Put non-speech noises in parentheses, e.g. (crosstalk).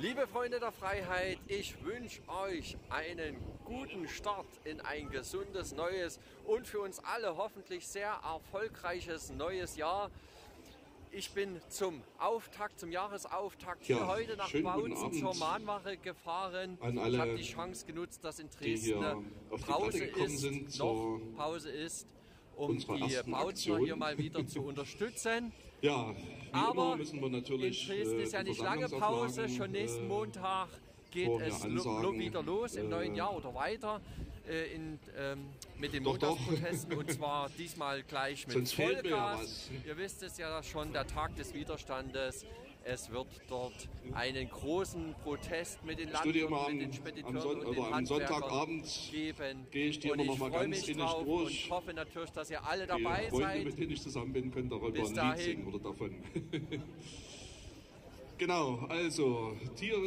Liebe Freunde der Freiheit, ich wünsche euch einen guten Start in ein gesundes neues und für uns alle hoffentlich sehr erfolgreiches neues Jahr. Ich bin zum Auftakt, zum Jahresauftakt hier Ja, heute nach Bautzen zur Mahnwache gefahren. alle, ich habe die Chance genutzt, dass in Dresden Pause ist, noch Pause ist, um die Aktion. hier mal wieder zu unterstützen. (laughs) Ja, Aber müssen wir natürlich in Dresden äh, ist ja nicht lange Pause. Schon nächsten äh, Montag geht es lo- wieder los im neuen Äh, Jahr oder weiter äh, in, ähm, mit den. Montagsprotesten und (laughs) zwar diesmal gleich mit ja Vollgas. Ihr wisst es ja schon, der Tag des Widerstandes. Es wird dort einen großen Protest mit den Landwirten, mal mit den am- Spediteuren am Son- und den am Handwerkern Sonntagabend geben. gehe ich dir und ich mal freue ganz mich drauf durch. und hoffe natürlich, dass ihr alle dabei Freunde, seid. mit denen ich zusammen bin, können darüber Bis ein Lied singen oder davon. (laughs) genau, also Tiere.